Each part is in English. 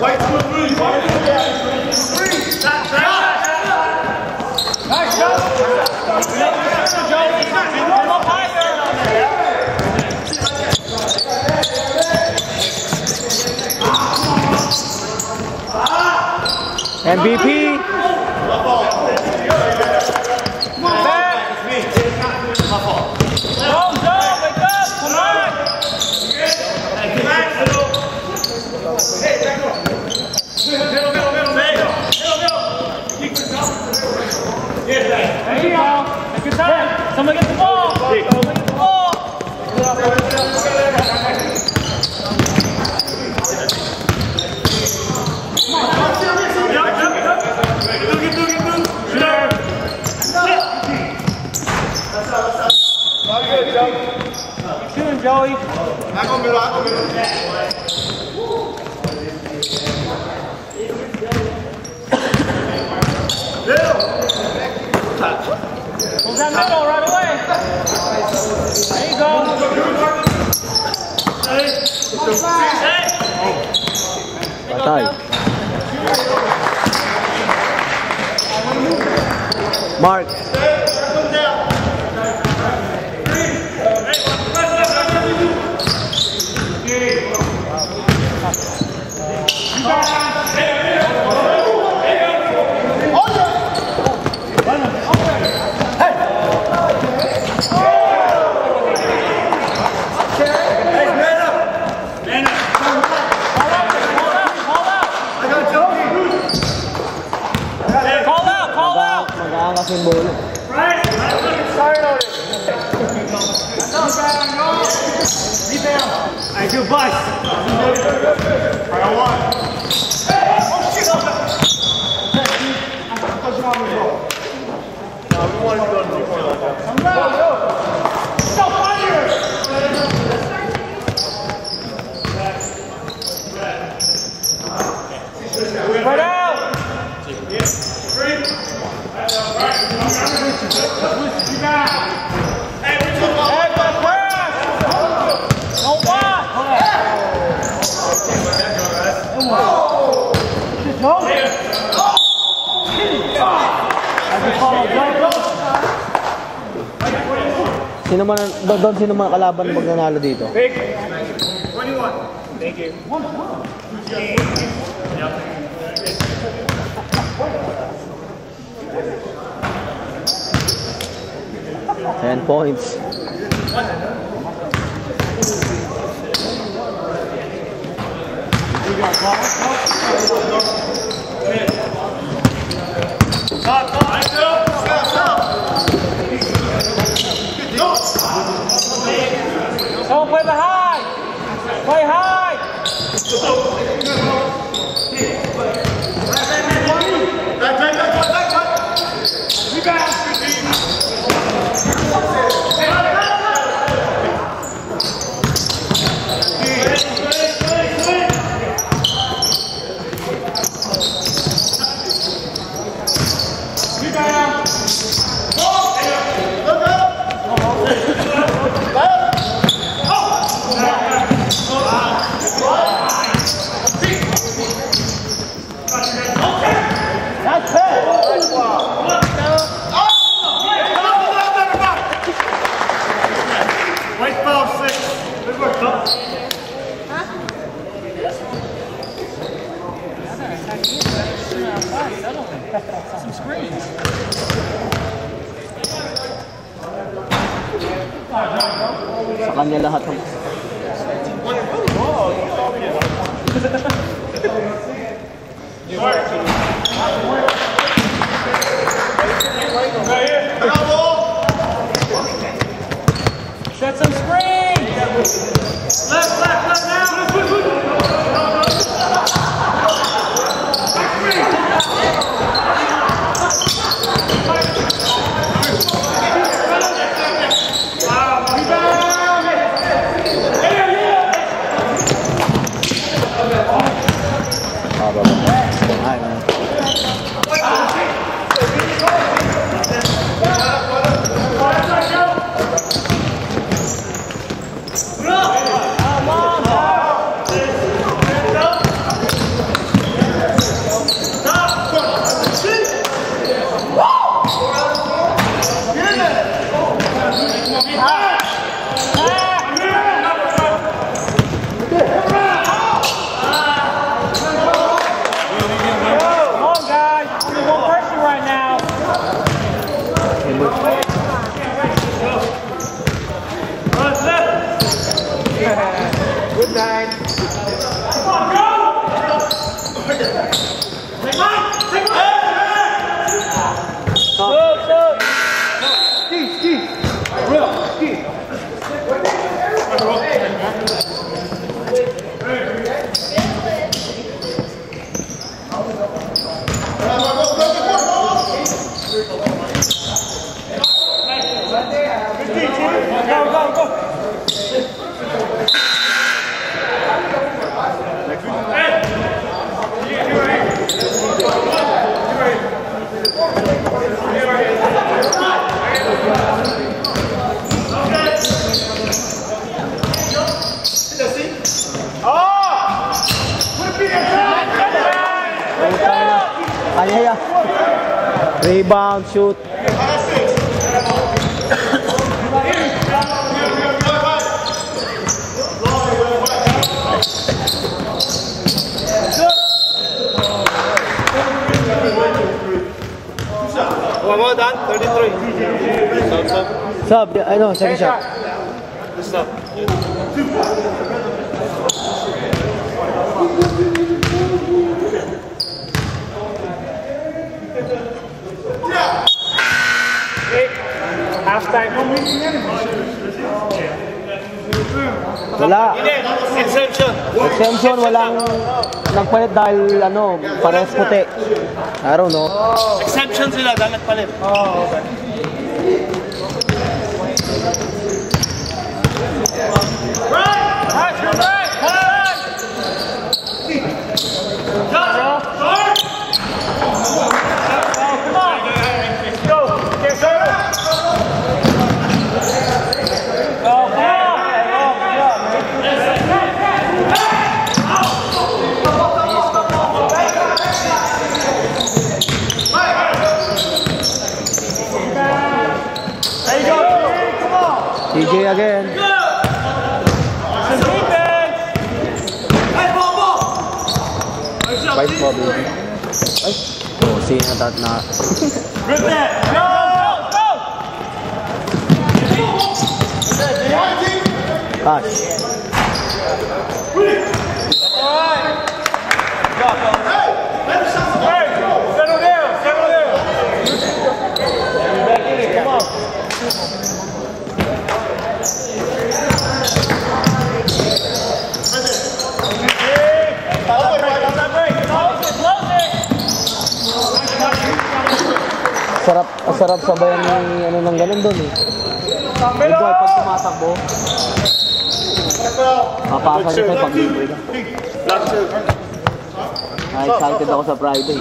White two. Go, go, wake up, come on. There you go. Take your time. Someone get the ball. Someone get the ball. Joey. Hago middle, hago middle. Hold that middle right away. There you go. Patay. Mark. Call out, call out. Mag-aangas yung bolo. I do bust. Round one. Spread out. Hey, but press. Don't watch. Sino man, doon, doon sino man kalaban pag nanalo dito? Thank you. Ten points. Don't play the high. Play high. White foul six. Good work, Tom. Lahat ng... Set some screen. Left, left, left now. Shoot. More done. 33. Stop, stop. Sub, ano, second shot. Halftime. Wala. Exemption. Exemption, walang nagpalit dahil ano, pares puti. I don't know. Exemption sila dahil nagpalit. Right, again. Some defense. Fight mo, baby. Ay. Oh, sino that na? Good net. Go, go, go. Hey, Sarap, sabayan ni ano nang ganun doon eh. Ito pag tumatakbo. Mapasa niya tayo pag libre na. Na-excited ako sa Friday.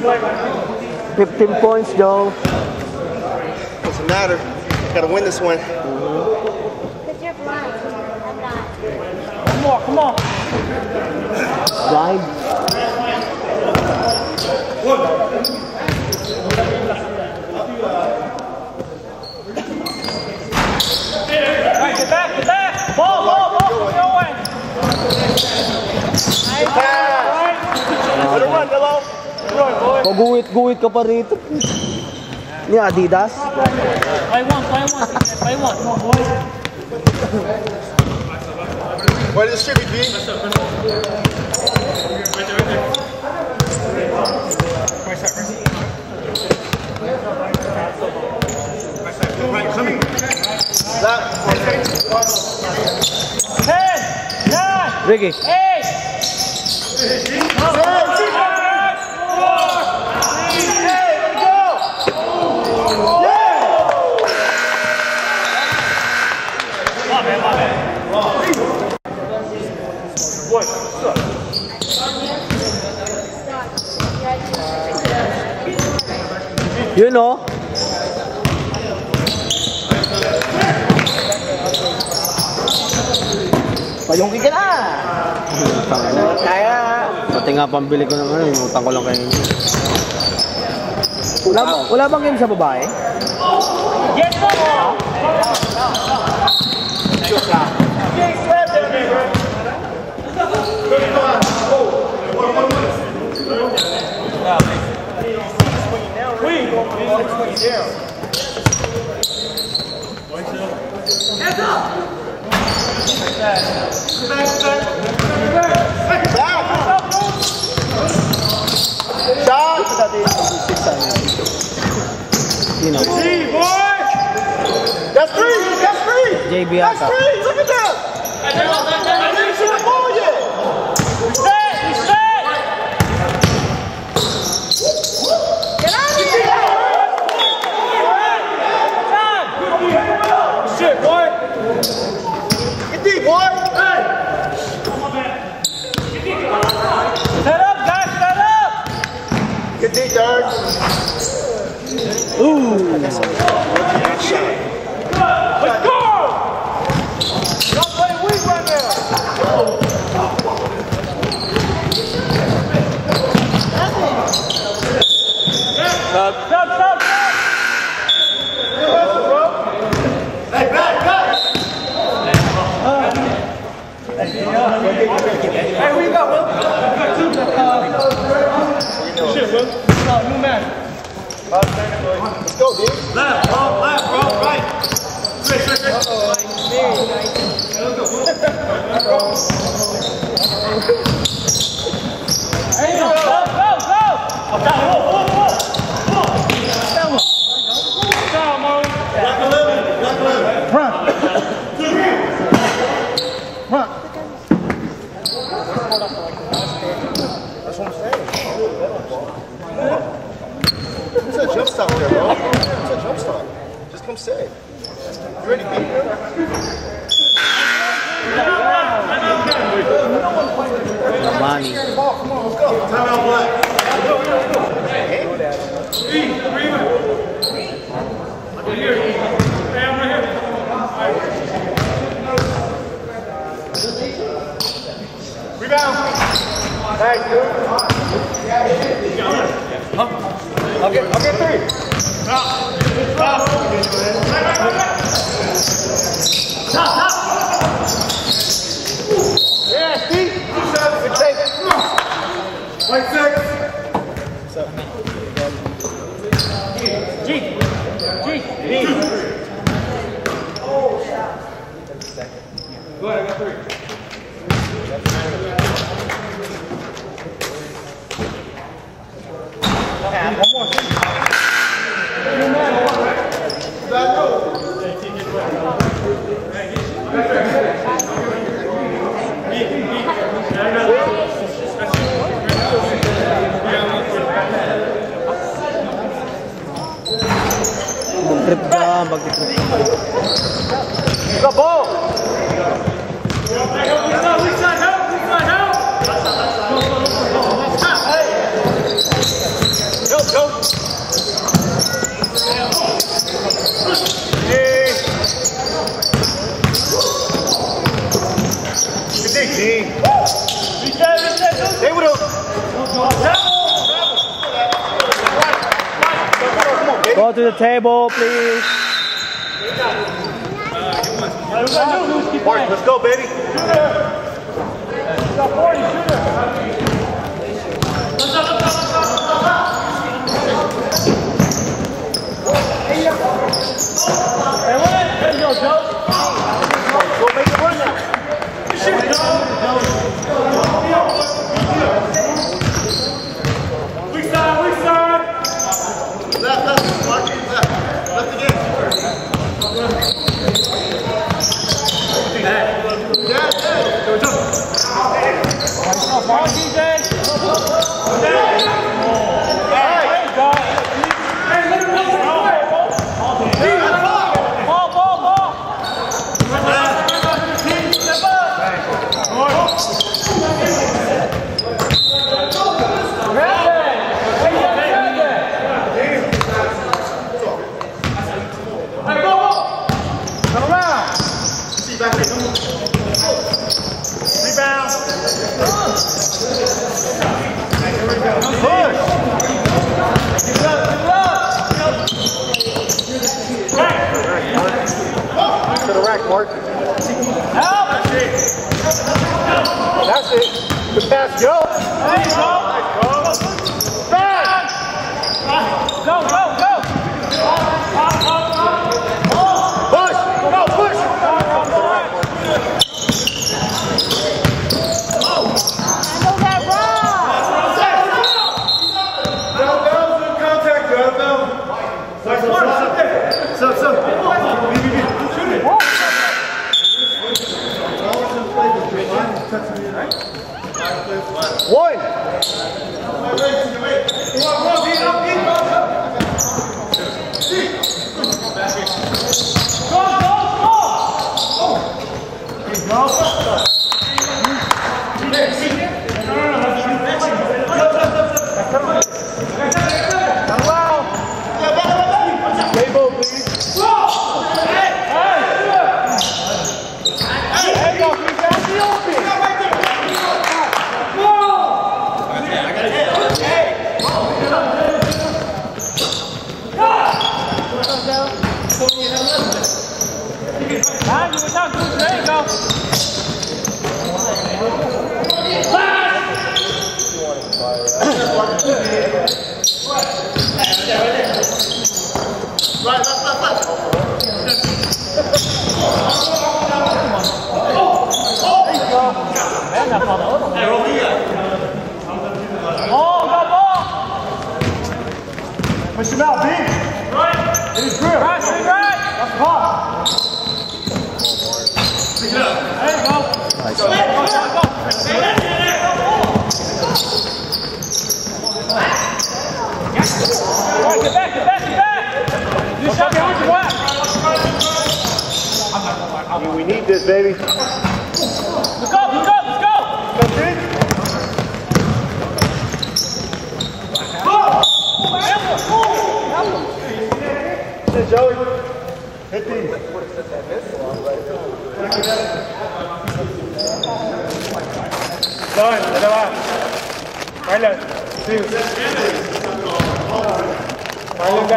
15 points, though. Doesn't matter. Gotta win this one. Because you're blind. I'm not. Come on, come on. Blind. Right, get back, get back. Ball, ball, ball. Nice. Paguwit-guwit ka pa rito. Ni Adidas. Play one, play one. Play one. Come on, boys. Way to distribute, B. Ten, nine, Ricky. eight, Yun oh. Payungkin ka na! Kaya! Pati nga pambili ko ng ano, ko lang kayo. Wala, ba- wala bang game sa babae? Yes, po! Shot! Yun oh. That's three! That's three! JB That's three! Look at that! I didn't see the ball yet! Set! Set! Time! Shit, boy! Get deep, boy! Set up, guys, set up! Get deep, Dirk. Let's go! Y'all play weak right now. Stop, stop, stop, stop! Hey, where you got, Will? Got two. Uh, shit, Will. Uh, new man. Let's go, dude. Left, bro, left, bro, right. Switch, switch, switch. Hey, go, go, go, go! Up down, whoa, whoa, whoa, whoa. Down, whoa. Down, Mo. That's what I'm saying. It's a jump stop there, bro. It's a jump stop. Just come say. You ready, B? Money. Timeout black. Rebound. Thanks, dude. I'll get, I'll get three. Yeah, Steve. Good take. Like six. G, G, B. Mag-trip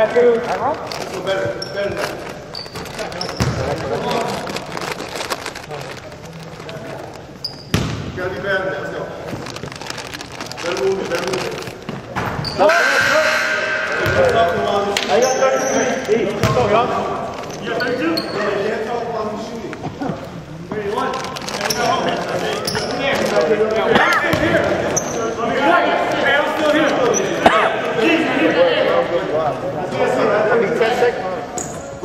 Marlon got two. Gotta be better. Let's go. Better move it. Better move it. I got 33. Hey, let's go, young. You got 32? Yeah, you can't talk while I'm shooting. I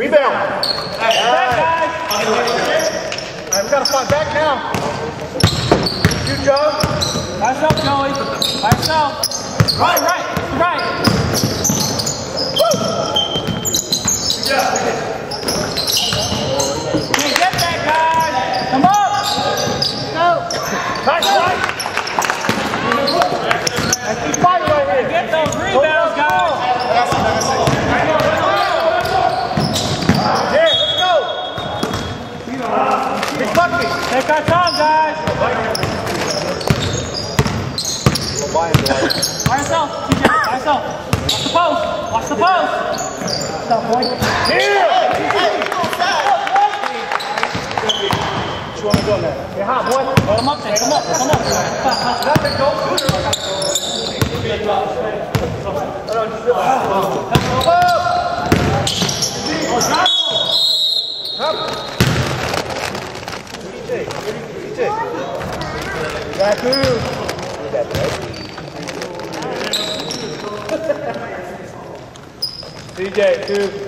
Rebound. Back, guys. All right, we gotta fight back now. Good job. By yourself, Joey. By yourself. Right, right, right. Can't get that. Come fight right here. Get those rebounds, guys. Yeah, let's go. Big bucket. Take our time, guys. By yourself, TJ. By yourself. Watch the post. Watch the post. Stop, boy. Here. You want to go now? Get hot, boy. Come up, then. Come up. Come up. Stop, stop. Got two. CJ, two.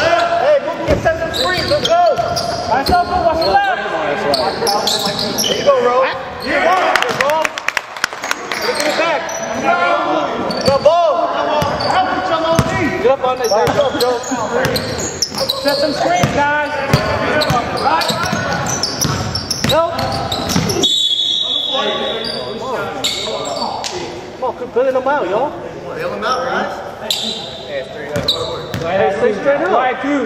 Hey, move, get set some screens, let's go. Myself, watch the left. There you go, Ro. Here, one. Good ball. Look at it back. Good ball. Get up on this. Go. Set some screens, guys. Nope. Come on, quit billing them out, y'all. Bail them out, guys. Hey, stay straight up. Right, two.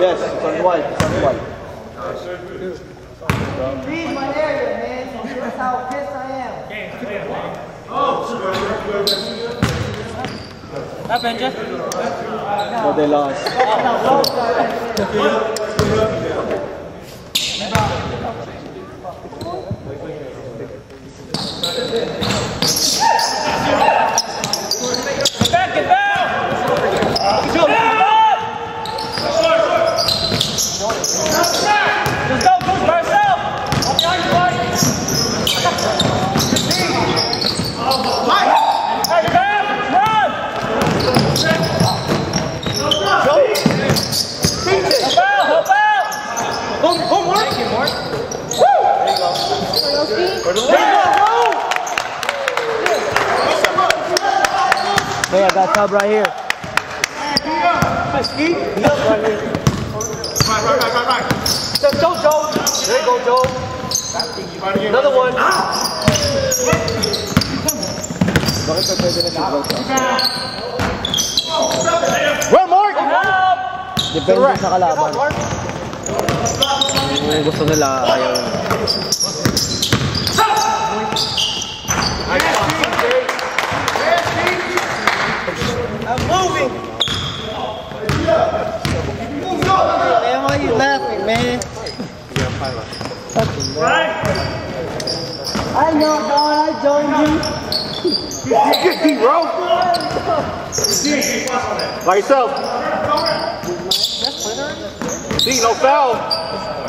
Yes, it's on white, it's on white. Leave my area, man. That's how pissed I am. Up, Benja. No, they lost. Get back, get down. Get up. Just go, push by yourself. Hey, get back, run. Joe. Help out, help out. Boom, boom, Mark. Thank you, Mark. Woo! There you go, Ro. Hey, I got sub right here. Hi, Ski. Yep, right here. Right, right, right, right, right. Step, Joe, Joe. There you go, Joe. Another one. Bakit pa pwede na si Bro? Well, Mark. Help. Depende sa kalaban. Mark. Kung gusto nila, ayaw. I'm moving. Man, why you laughing, man? I know, dog. I joined you. Good D, bro. By yourself. D, no foul.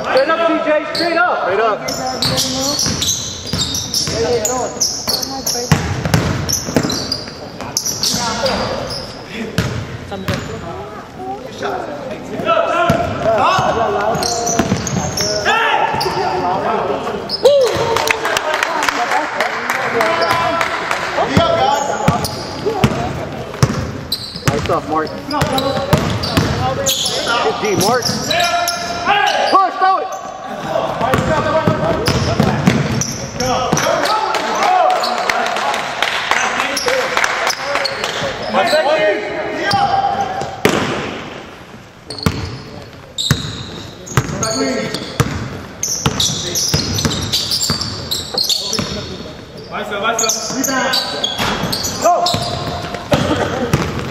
Straight up, TJ. Straight up. Straight up. Off, Mark. Good D, Mark. Push, throw it.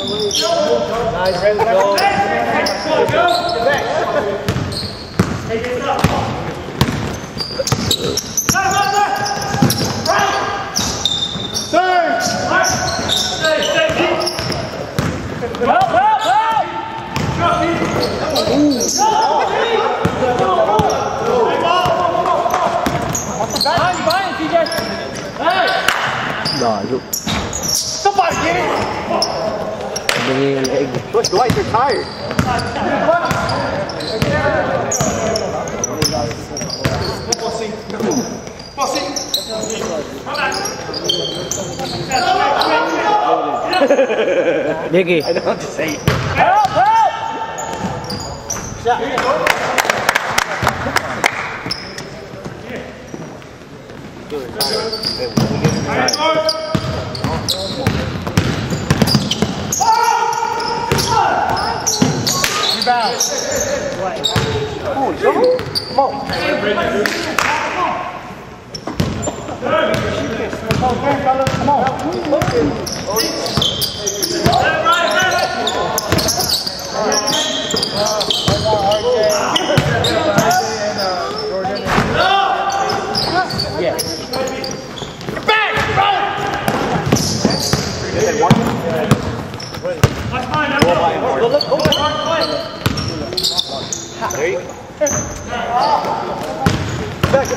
Nice, ready to go. Help, help, help! Behind you, behind you, TJ. Hey! Layo. Somebody get it. Bingi ang leeg. Look, Dwight, you're tired. Nicky. I know what to say. Help, help! foul. Ooh, come on. Come on. Come on. Come on. Come on. Come on. Come on. Come on.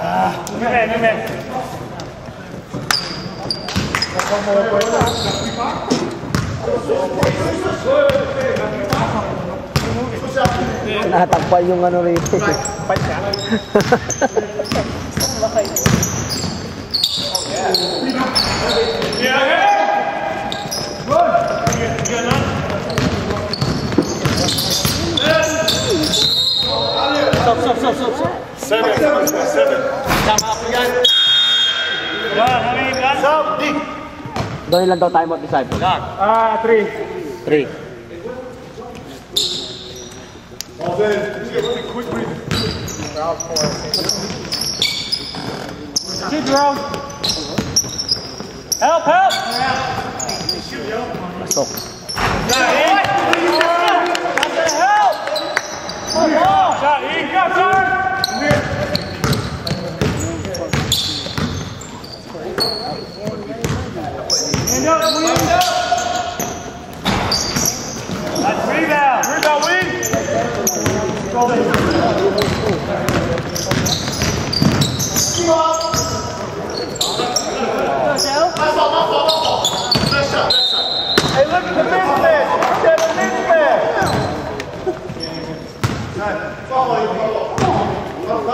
Đứng lên, đứng lên. Natagpan yung ano rito. Stop, stop, stop, stop, stop. Seven, seven. Done, how many done? Sub, D. Doon lang daw time out disciple. Ah, three. Three. All day. Quick breathing. Two, Jerome. Help, help! Pasok. Got it. Got the help! Come on! Shot, Hey, look at the mismatch. Look at the mismatch.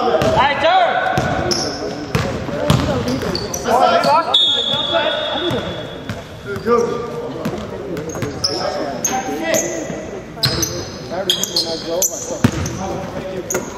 All right, turn!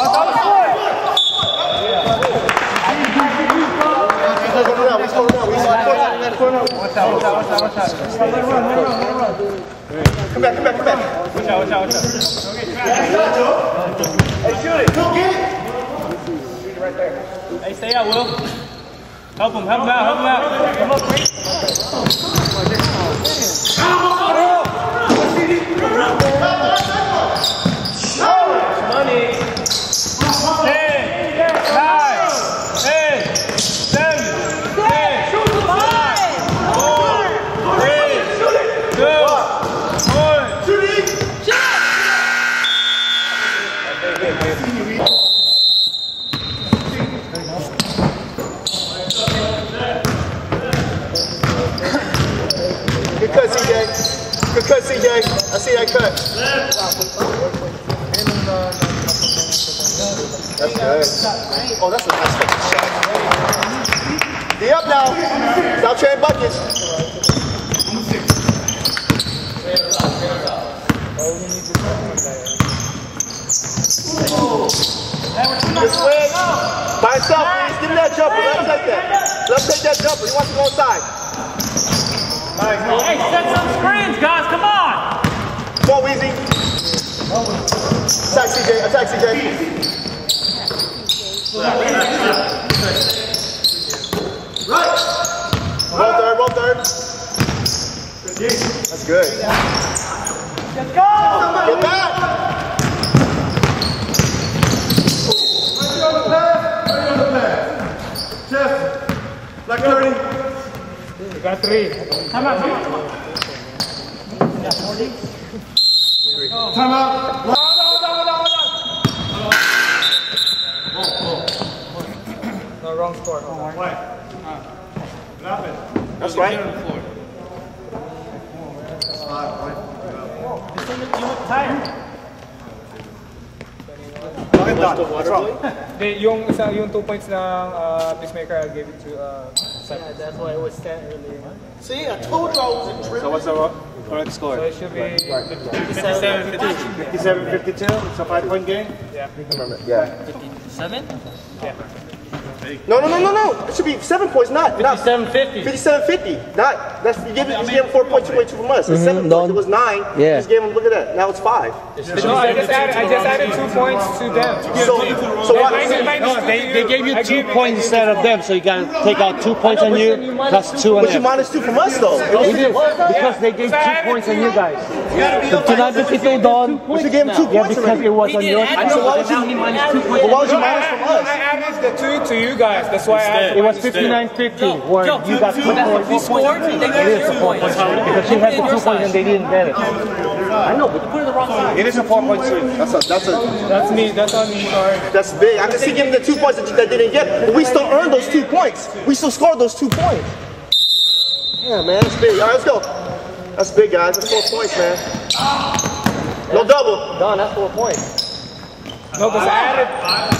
Come back, come back, come back. Watch out, watch out, watch out. Hey, shoot it. Go get it. Hey, stay out, Will. Help him, help him out, help him out. Come on, quick. CJ. I see that cut. That's good. Oh, that's a nice cut. D up now. Stop trading buckets. Good switch. By himself, please. Give him that jumper. Let him take that. Let him take that jumper. He wants to go inside. Hey, set some screens, guys, come on. Weezy. Attack CJ. Attack CJ. Roll third. Roll third. That's good. Let's go. Get back. Black 30. We got three. Come on, come on, come on. Time out. No, wrong score. That's right. You look tired. Hindi, yung isa yung two points ng uh, Peacemaker, I gave it to uh, Simon. That's why it was 10 earlier. See, I told you I was in So what's the correct So score? it should be 57, 57-52. It's a five-point game. No, no, no, no, no. It should be seven points, not not 57, 50. 57 50. Not that's you gave it, you gave him four points, you two from us. It's mm-hmm. seven don't- points. It was nine. Yeah. You just gave him. Look at that. Now it's five. No, I just added, I just added two points to them. So, so They what? minus- minus No, they, they gave you two points instead of them, so you gotta take out two points on you, plus two on But you minus two from us though. Because they gave two points on you guys. So tonight, if you Don, But you gave him two yeah, because it was on your So why would you? But why would you minus from I us? added the two to you guys. That's why I It was 59-50, where you got two points. We scored, they gave It is a four points. point because she had the two points and they didn't get it. I know, but you Put it the wrong side. It is a four-point swing. That's a that's a That's me. That's on me. Sorry. that's big. I can see giving the two points that, you, that didn't get, but we still earned those two points. We still scored those two points. Yeah, man, that's big. All right, let's go. That's big, guys. That's four points, man. No double. Don, that's four points. No, because I added.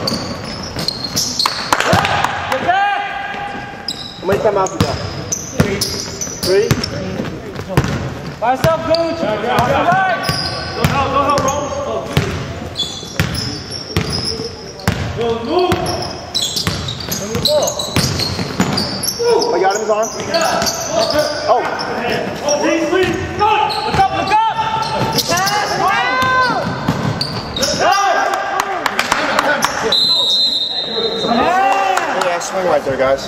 How many timeouts you got? Three. By yourself, Gooch. All right. I got him his arm. Oh. oh, Please, please! Look up, look up. yeah, swing right there, guys.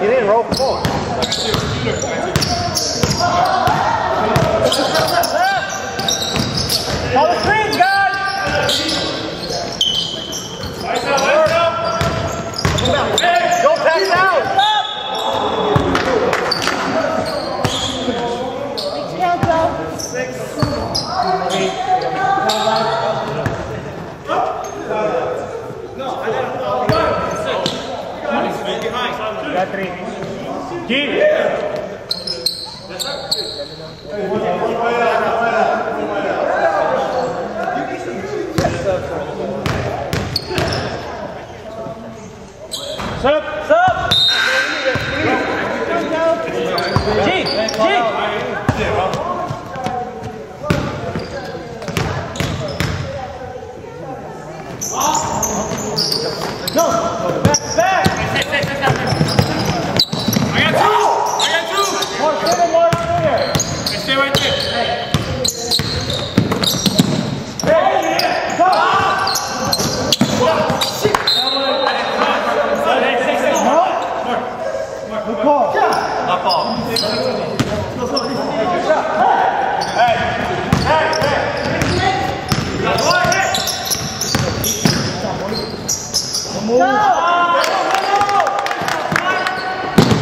Get in, roll. Come on. Call the screens, guys! Go pass out. Six counts, though. Got three. Keep. Sup, sup. G, G. No, back, back. I got two! I got two! More, stay there, more, stay there. Hey, stay right there.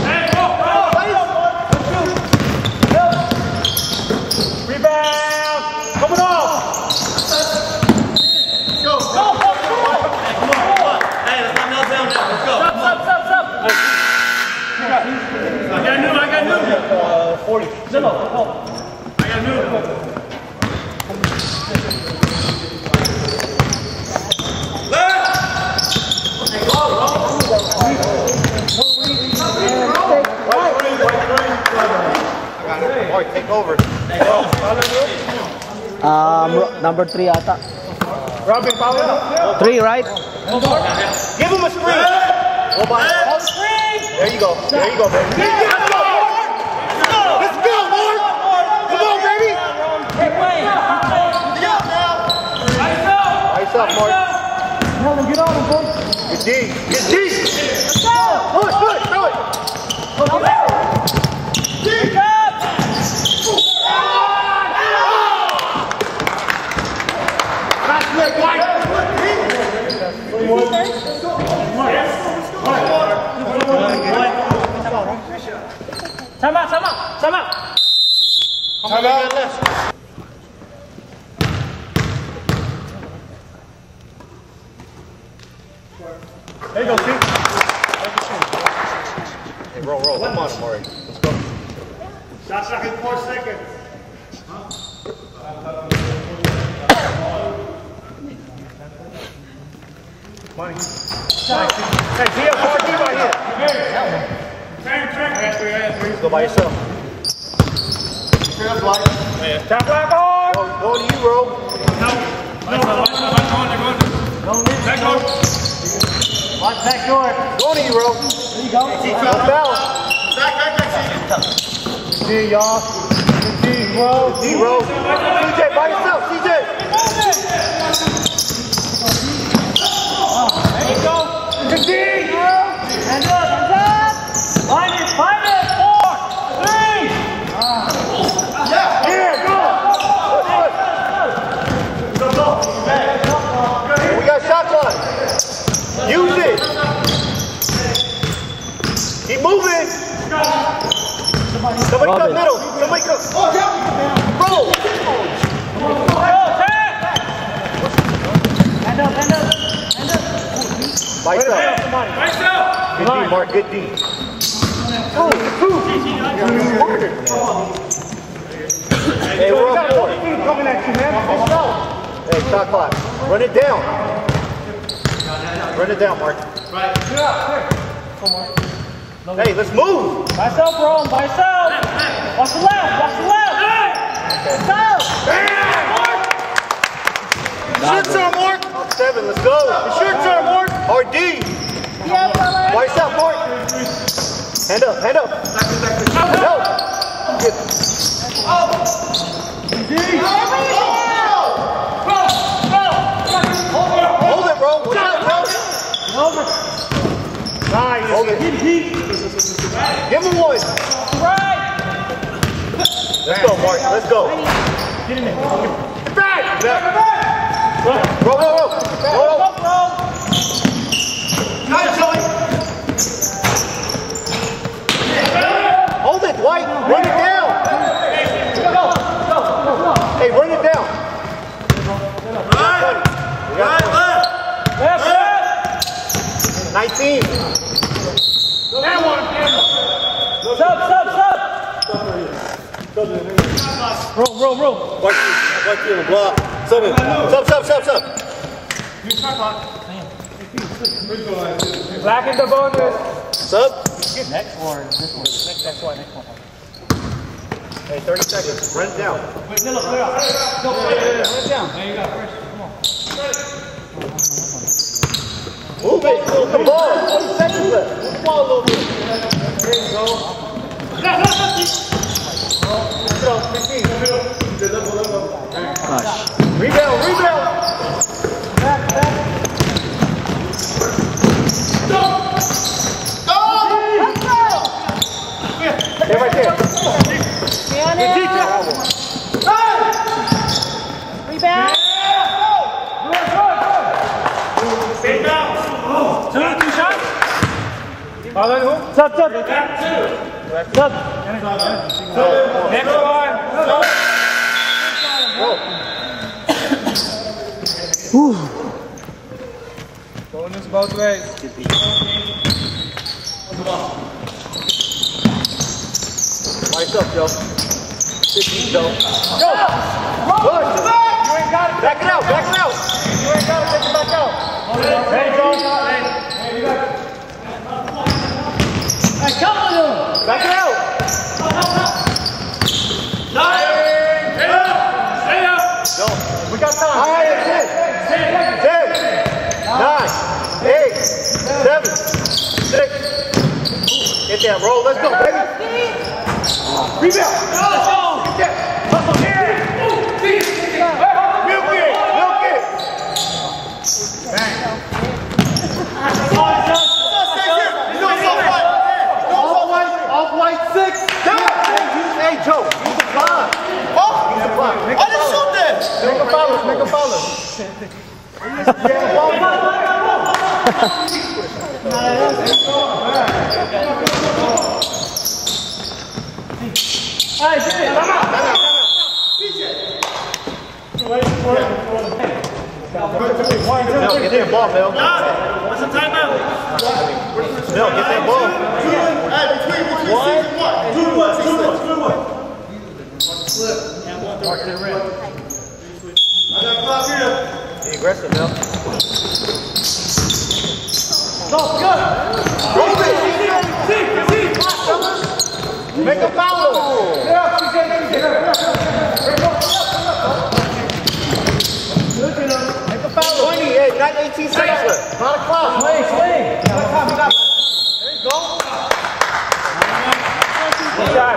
Hey, go, go! Rebound! Coming off! Go! Go! Go! Hey, let's not kneel down now. Let's go. Stop, stop, stop, stop! I got new, I got new. Uh, 40. Zillow, help. I got new. All right, take over. Um, number three ata. Robin, power. Three, right? Give him a screen. Go by. Call the screen! There you go. There you go, baby. Let's go, Mark. Let's go, Mark. Come on, baby. Keep playing, keep playing. Nice out! Nice up, Mark. Tell him, get on him, boys. Get deep. Get deep. Push, push, throw it. Good job! Time out, time out, time out. How many got left? There you go, Steve. Hey, roll, roll. Come on, Amari. Let's go. Shot clock in four seconds. Money. Hey, up, Mark. Be right here. Turn, turn. I got three, I got. Go by yourself. Shot clock on. Go, go to you, bro. No. Nice out, nice out, nice out, they're going. Back door. Watch back door. Go to you, bro. There you go. Let's bounce. See y'all. See, bro. D, bro. CJ, by yourself. CJ. There you go. Good Hands up, hands up. Find it, find it. Four, three. Yeah, go. We got shot clock. Use it. Keep moving. Somebody come Robin. middle. Somebody come. Oh, Bro. Go, tap. Hand up, hand up. By yourself. Somebody. Nice out! Good D, Mark. Good D. Oh, Hey, we're up four. Coming at you, man. Hey, shot clock. Run it down. Run it down, Mark. Hey, let's move. By yourself, Rome, by yourself. Watch the left, watch the left. Let's go. It's your turn, Mark. Seven, let's go. It's your turn, Mark. Yeah, fellas. By yourself, Mark. Hand up, hand up. Hand up. Good. Bro. Watch out, bro. Nice. Hold it. Give him one. Let's go, Mark. Let's go. Get in there. Back. Back. Roll, roll, roll. Roll, roll. Nice, Joey. Hold it, Dwight. Run it down. Hey, run it down. Right, right, left. Left, left. 19. Stop, stop, stop. Roll, roll, roll. White, white field, block. Seven. Sub, sub, sub, sub. Black in the bonus. Sub. Next one, this one. Next, next one, next one. Hey, 30 seconds. Run it down. Put it down. There you go, first. Come on. Move it. 20 seconds left. Move the ball a little bit. There you go. Let's go. 15. Rebound, rebound. Stay right there. Stay on it. Rebound. Stay down. Two, two shots. Follow who? Stop, stop. Stop. Next one. Bonus both ways. Lights up, Joe. 15, Joe. Go! Good. You ain't got it. Back it out, back it out. You ain't got it, take it back out. Hey, Joe. Back it out. Go. We got time. All right, it's 10. 10. 9. 8. 7. 6. Get that roll. Let's go, baby. Rebound. Get that. Hustle. Milk it. Milk it. Off white. Off white. Six. Hey, Joe. Use the block. Use the block. Make I didn't shoot that. Make a follow. Make a follow. Mel, get that ball, Mel. What's the timeout? Mel, get that ball. Aggressive, Mel. Hold it. Make a foul. Make a foul. 28, not 18 seconds left. Not a clock. Swing, swing. There you go. Good shot.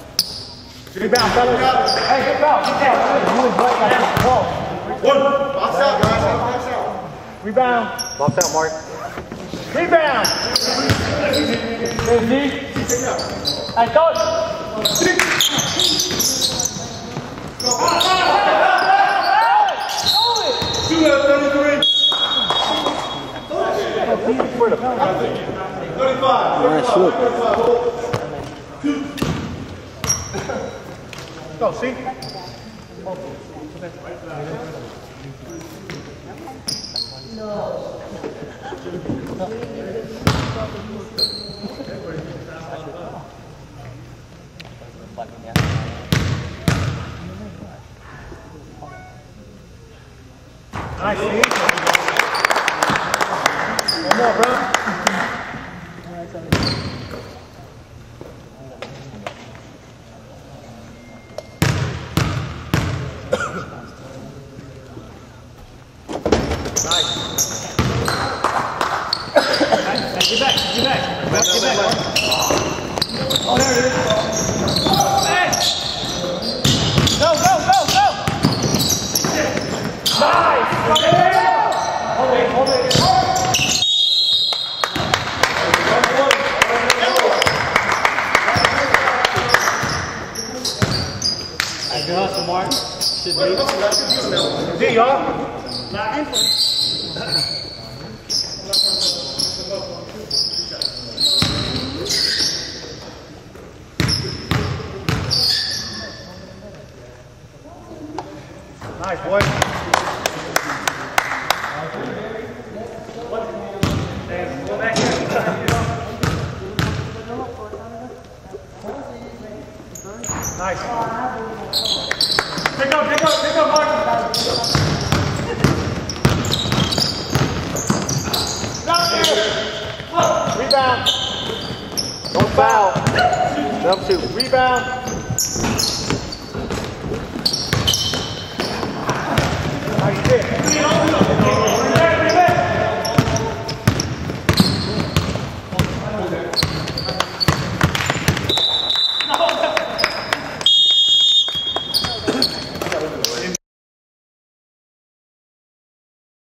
Rebound, fellas. Hey, get down, get down. You and Blake got that ball. One. Box out, guys. Box out. Rebound. Box out, Mark. Rebound. There's knee. Hey, Todd. Two left, 33. 35. Nice look. Go, see? Nice, see? One more, bro. Get back, get back. Get back. Oh. See y'all. Nice, boy.